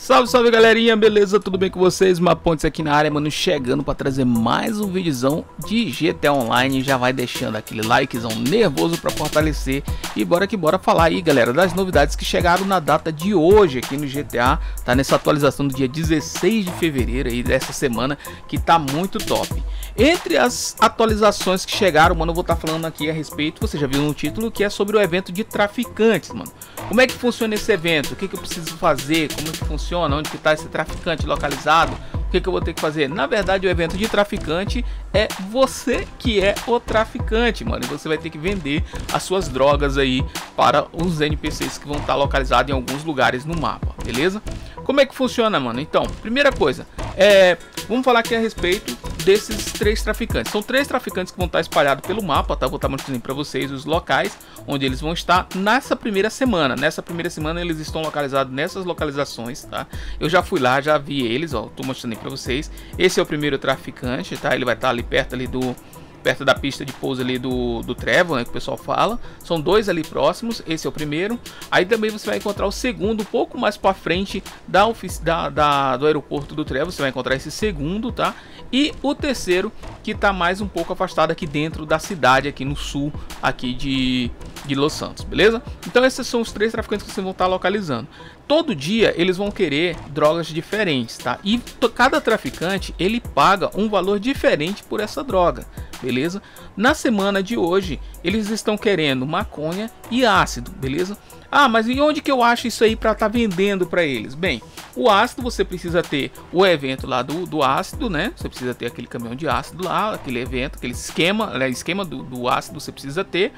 Salve, salve galerinha, beleza? Tudo bem com vocês? Mapontes aqui na área, mano, chegando para trazer mais um videozão de GTA Online Já vai deixando aquele likezão nervoso para fortalecer E bora que bora falar aí, galera, das novidades que chegaram na data de hoje aqui no GTA Tá nessa atualização do dia 16 de fevereiro aí dessa semana, que tá muito top Entre as atualizações que chegaram, mano, eu vou estar tá falando aqui a respeito, você já viu no título, que é sobre o evento de traficantes, mano Como é que funciona esse evento? O que, que eu preciso fazer? Como é que funciona? onde que está esse traficante localizado, o que, que eu vou ter que fazer? Na verdade, o evento de traficante é você que é o traficante, mano. E você vai ter que vender as suas drogas aí para os NPCs que vão estar localizados em alguns lugares no mapa, beleza? Como é que funciona, mano? Então, primeira coisa, é, vamos falar aqui a respeito desses três traficantes. São três traficantes que vão estar espalhados pelo mapa, tá? Vou estar mostrando para vocês os locais onde eles vão estar nessa primeira semana. Nessa primeira semana eles estão localizados nessas localizações, tá? Eu já fui lá, já vi eles, ó, tô mostrando para vocês. Esse é o primeiro traficante, tá? Ele vai estar ali perto ali do perto da pista de pouso ali do, do Trevor, né, que o pessoal fala. São dois ali próximos, esse é o primeiro. Aí também você vai encontrar o segundo, um pouco mais para frente da, da, da, do aeroporto do Trevor, você vai encontrar esse segundo, tá? E o terceiro, que está mais um pouco afastado aqui dentro da cidade, aqui no sul, aqui de, de Los Santos, beleza? Então esses são os três traficantes que vocês vão estar localizando. Todo dia eles vão querer drogas diferentes, tá? E cada traficante, ele paga um valor diferente por essa droga beleza? Na semana de hoje, eles estão querendo maconha e ácido, beleza? Ah, mas e onde que eu acho isso aí para estar tá vendendo para eles? Bem, o ácido você precisa ter o evento lá do, do ácido, né? Você precisa ter aquele caminhão de ácido lá, aquele evento, aquele esquema, né? esquema do, do ácido você precisa ter.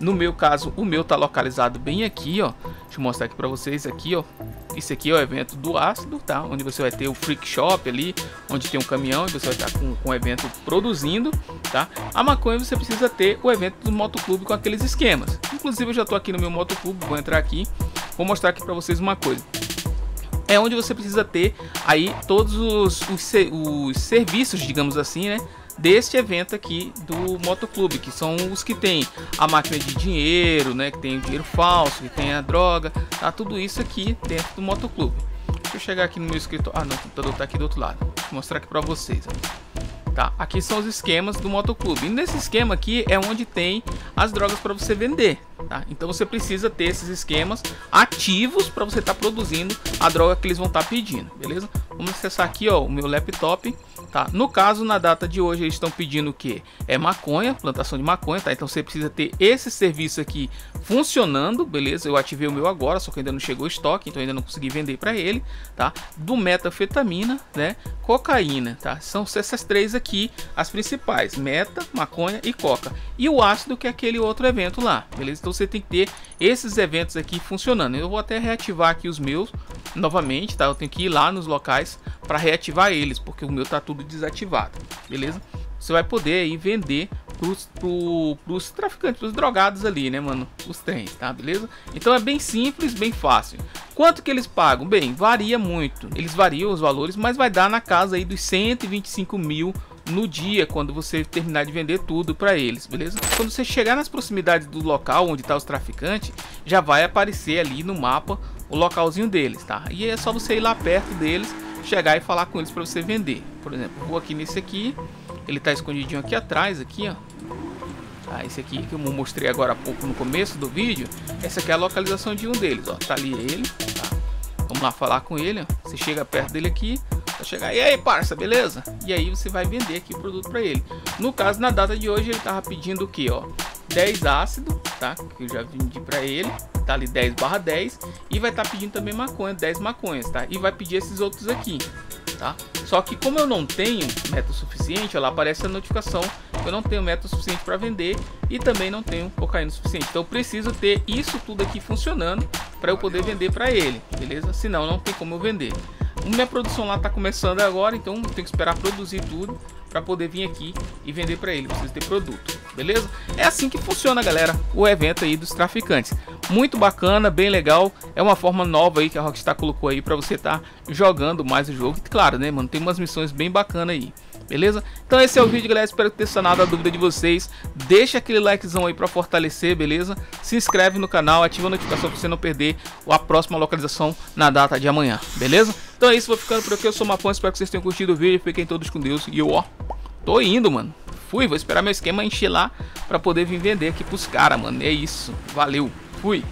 No meu caso, o meu tá localizado bem aqui, ó. Deixa eu mostrar aqui para vocês aqui, ó. Esse aqui é o evento do ácido, tá? Onde você vai ter o Freak Shop ali, onde tem um caminhão e você vai estar com, com o evento produzindo, tá? A maconha você precisa ter o evento do motoclube com aqueles esquemas. Inclusive eu já tô aqui no meu motoclube, vou entrar aqui, vou mostrar aqui para vocês uma coisa é onde você precisa ter aí todos os, os, os, serviços, digamos assim, né? deste evento aqui do motoclube, que são os que tem a máquina de dinheiro, né, que tem o dinheiro falso, que tem a droga, tá tudo isso aqui dentro do motoclube. Deixa eu chegar aqui no meu escritório. Ah, não, o computador tá aqui do outro lado. Vou mostrar aqui para vocês. Tá, aqui são os esquemas do motoclube. E nesse esquema aqui é onde tem as drogas para você vender. Tá? Então você precisa ter esses esquemas ativos para você estar tá produzindo a droga que eles vão estar tá pedindo, beleza? Vamos acessar aqui ó, o meu laptop tá? No caso, na data de hoje, eles estão pedindo o que? É maconha, plantação de maconha, tá? Então você precisa ter esse serviço aqui funcionando, beleza? Eu ativei o meu agora, só que ainda não chegou o estoque, então ainda não consegui vender para ele, tá? Do metafetamina, né? Cocaína, tá? São essas três aqui as principais: meta, maconha e coca. E o ácido, que é aquele outro evento lá, beleza? Então você tem que ter esses eventos aqui funcionando. Eu vou até reativar aqui os meus novamente, tá? Eu tenho que ir lá nos locais para reativar eles, porque o meu tá tudo desativado, beleza? Você vai poder aí vender pros, pro, pros traficantes, pros drogados ali, né, mano? Os trens, tá? Beleza? Então é bem simples, bem fácil. Quanto que eles pagam? Bem, varia muito. Eles variam os valores, mas vai dar na casa aí dos 125 mil no dia quando você terminar de vender tudo para eles, beleza? Quando você chegar nas proximidades do local onde está os traficantes, já vai aparecer ali no mapa o localzinho deles, tá? E é só você ir lá perto deles, chegar e falar com eles para você vender. Por exemplo, vou aqui nesse aqui, ele tá escondidinho aqui atrás, aqui, ó. Ah, esse aqui que eu mostrei agora há pouco no começo do vídeo, essa aqui é a localização de um deles, ó. Tá ali ele, tá? Vamos lá falar com ele, ó. Você chega perto dele aqui, vai chegar, e aí parça, beleza? E aí você vai vender aqui o produto para ele. No caso, na data de hoje, ele tava pedindo o que, ó? 10 ácido, tá? Que eu já vendi para ele, tá ali 10 barra 10 e vai estar tá pedindo também maconha, 10 maconhas, tá? E vai pedir esses outros aqui, tá? Só que como eu não tenho método suficiente, ela aparece a notificação eu não tenho método suficiente para vender e também não tenho cocaína suficiente. Então eu preciso ter isso tudo aqui funcionando para eu poder vender para ele, beleza? Senão não tem como eu vender. Minha produção lá está começando agora, então tenho que esperar produzir tudo para poder vir aqui e vender para ele. Preciso ter produto, beleza? É assim que funciona, galera, o evento aí dos traficantes. Muito bacana, bem legal. É uma forma nova aí que a Rockstar colocou aí para você estar tá jogando mais o jogo. E, claro, né, mano, tem umas missões bem bacanas aí. beleza? Então esse é o vídeo, galera, espero ter sanado a dúvida de vocês. Deixa aquele likezão aí para fortalecer, beleza? Se inscreve no canal, ativa a notificação para você não perder a próxima localização na data de amanhã, beleza? Então é isso, vou ficando por aqui, eu sou o Mapão, espero que vocês tenham curtido o vídeo, fiquem todos com Deus e eu, ó, tô indo, mano. Fui, vou esperar meu esquema encher lá para poder vir vender aqui pros caras, mano. É isso, valeu, fui.